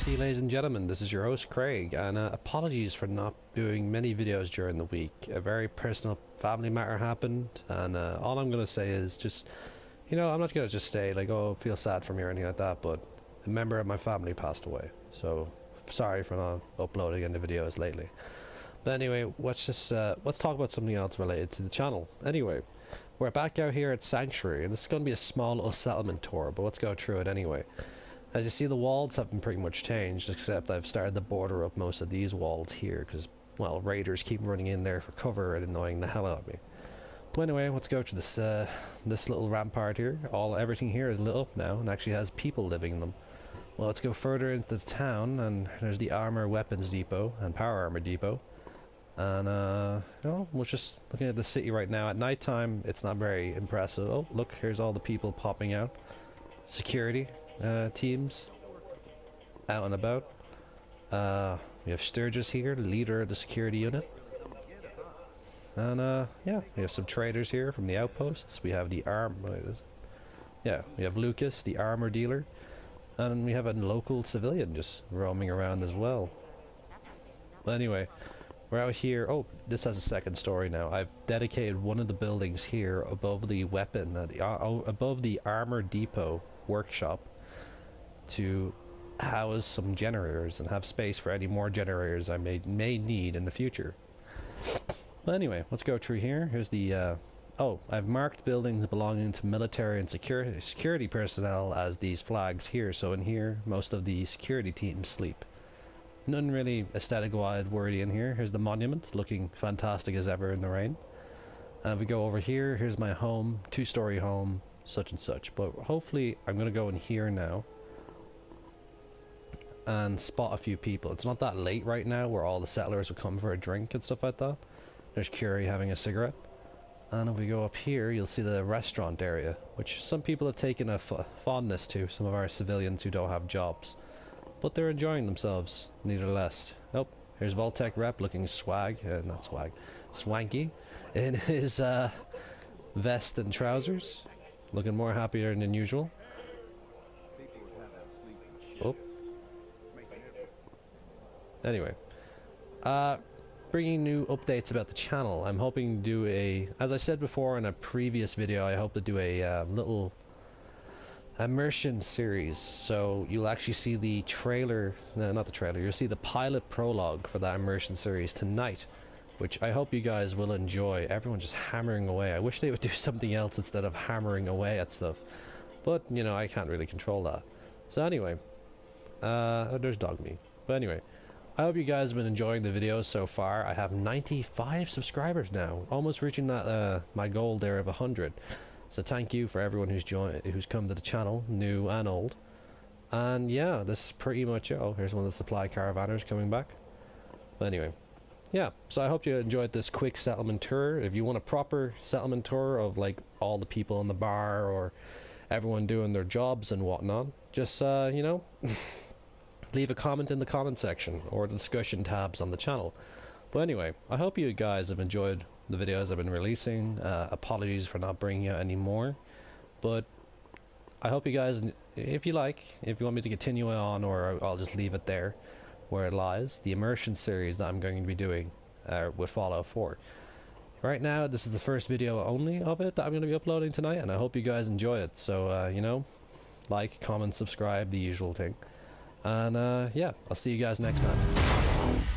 GT ladies and gentlemen, this is your host Craig and uh, apologies for not doing many videos during the week. A very personal family matter happened and uh, all I'm going to say is just, you know, I'm not going to just say like, oh, feel sad for me or anything like that, but a member of my family passed away. So, sorry for not uploading any videos lately. But anyway, let's just, uh, let's talk about something else related to the channel. Anyway, we're back out here at Sanctuary and this is going to be a small little settlement tour, but let's go through it anyway. As you see, the walls haven't pretty much changed, except I've started to border up most of these walls here, because, well, raiders keep running in there for cover and annoying the hell out of me. But anyway, let's go to this uh, this little rampart here. All Everything here is lit up now, and actually has people living in them. Well, let's go further into the town, and there's the armor weapons depot, and power armor depot. And, uh, you know, we're just looking at the city right now. At night time, it's not very impressive. Oh, look, here's all the people popping out. Security, uh, teams out and about. Uh, we have Sturgis here, leader of the security unit. And uh, yeah, we have some traders here from the outposts. We have the arm. Yeah, we have Lucas, the armor dealer, and we have a local civilian just roaming around as well. But anyway, we're out here. Oh, this has a second story now. I've dedicated one of the buildings here above the weapon, uh, the, uh, above the armor depot workshop to house some generators and have space for any more generators I may may need in the future. But anyway, let's go through here. Here's the uh, oh, I've marked buildings belonging to military and security security personnel as these flags here. So in here, most of the security teams sleep. None really aesthetic-wise worthy in here. Here's the monument, looking fantastic as ever in the rain. And if we go over here, here's my home, two-story home, such and such. But hopefully, I'm going to go in here now and spot a few people. It's not that late right now where all the settlers would come for a drink and stuff like that. There's Curie having a cigarette. And if we go up here, you'll see the restaurant area, which some people have taken a fondness to, some of our civilians who don't have jobs. But they're enjoying themselves, neither less. Oh, here's Vault-Tec rep looking swag, uh, not swag, swanky, in his uh, vest and trousers. Looking more happier than usual. Anyway. Uh, bringing new updates about the channel. I'm hoping to do a, as I said before in a previous video, I hope to do a uh, little immersion series. So you'll actually see the trailer, no, not the trailer, you'll see the pilot prologue for that immersion series tonight which I hope you guys will enjoy. Everyone just hammering away. I wish they would do something else instead of hammering away at stuff. But, you know, I can't really control that. So anyway, uh, oh, there's Dogmeat. But anyway, I hope you guys have been enjoying the videos so far. I have 95 subscribers now, almost reaching that uh, my goal there of 100. So thank you for everyone who's joined, who's come to the channel, new and old. And yeah, this is pretty much it. Oh, here's one of the supply caravanners coming back. But anyway, yeah, so I hope you enjoyed this quick settlement tour. If you want a proper settlement tour of like all the people in the bar or everyone doing their jobs and whatnot, just uh, you know, leave a comment in the comment section or the discussion tabs on the channel. But anyway, I hope you guys have enjoyed the videos I've been releasing. Uh, apologies for not bringing you any more, but I hope you guys, if you like, if you want me to continue on, or I'll just leave it there where it lies, the immersion series that I'm going to be doing uh, with Fallout 4. Right now, this is the first video only of it that I'm going to be uploading tonight, and I hope you guys enjoy it. So, uh, you know, like, comment, subscribe, the usual thing. And, uh, yeah, I'll see you guys next time.